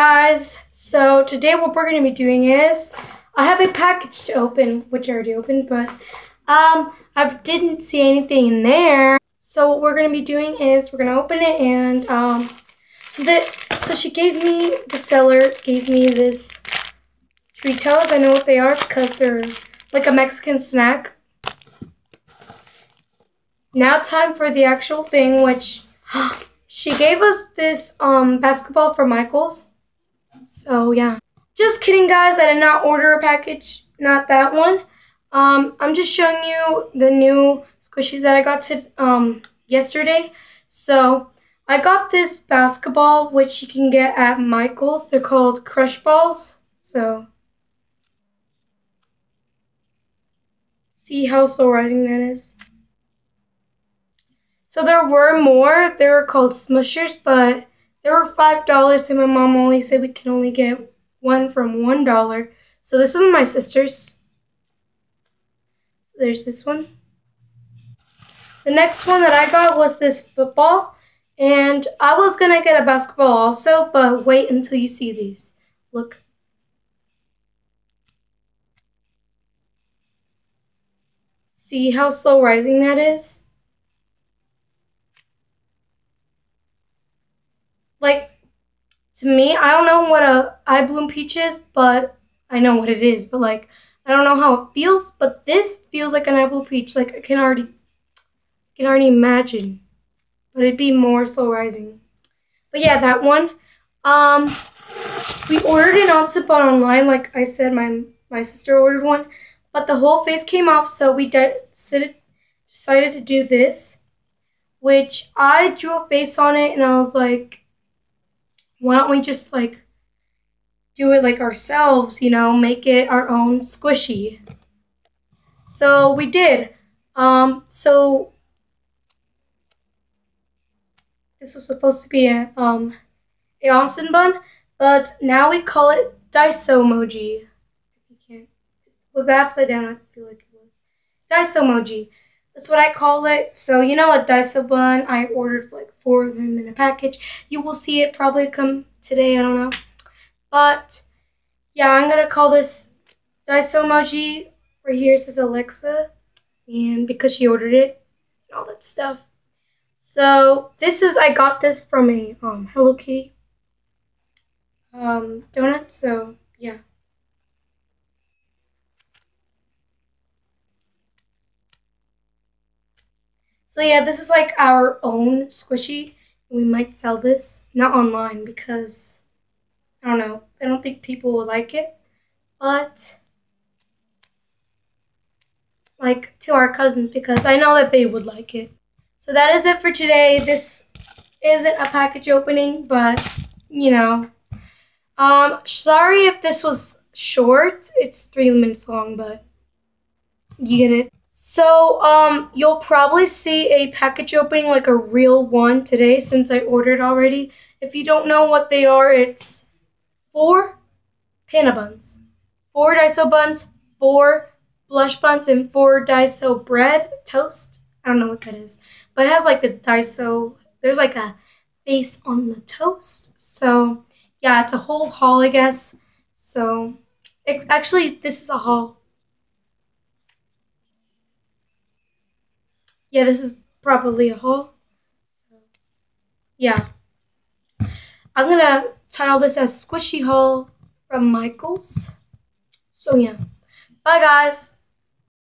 guys. So today what we're going to be doing is i have a package to open which i already opened but um i didn't see anything in there. So what we're going to be doing is we're going to open it and um so that so she gave me the seller gave me this Fritos. i know what they are because they're like a mexican snack. Now time for the actual thing which she gave us this um basketball for michaels so yeah. Just kidding guys, I did not order a package, not that one. Um, I'm just showing you the new squishies that I got to um, yesterday. So I got this basketball, which you can get at Michael's. They're called Crush Balls. So see how slow rising that is. So there were more. They were called Smushers, but they were $5 and my mom only said we can only get one from $1. So this was my sister's. So there's this one. The next one that I got was this football. And I was to get a basketball also, but wait until you see these. Look. See how slow rising that is? like to me, I don't know what a iBloom peach is, but I know what it is. But like, I don't know how it feels. But this feels like an iBloom peach. Like I can already, can already imagine. But it'd be more slow rising. But yeah, that one. Um, we ordered an on online. Like I said, my my sister ordered one, but the whole face came off. So we decided decided to do this, which I drew a face on it, and I was like why don't we just like do it like ourselves, you know, make it our own squishy. So we did. Um, so this was supposed to be a um a onsen bun, but now we call it Daiso emoji. If you can't, was that upside down? I feel like it was Daiso emoji. That's what I call it. So you know a Daiso bun. I ordered like four of them in a package. You will see it probably come today. I don't know. But yeah, I'm gonna call this Daiso emoji. Right here says Alexa, and because she ordered it and all that stuff. So this is I got this from a um, Hello Kitty um, donut. So yeah. So yeah, this is like our own squishy. We might sell this, not online because I don't know. I don't think people will like it, but like to our cousins because I know that they would like it. So that is it for today. This isn't a package opening, but you know. Um sorry if this was short. It's 3 minutes long, but you get it. So, um, you'll probably see a package opening like a real one today since I ordered already. If you don't know what they are, it's four Panda buns, four Daiso buns, four blush buns, and four Daiso bread toast. I don't know what that is, but it has like the Daiso, there's like a face on the toast. So, yeah, it's a whole haul, I guess. So, it, actually, this is a haul. Yeah, this is probably a. So, yeah. I'm to title this as Squishy Haul from Michaels. So, yeah. Bye, guys.